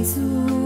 Jesus.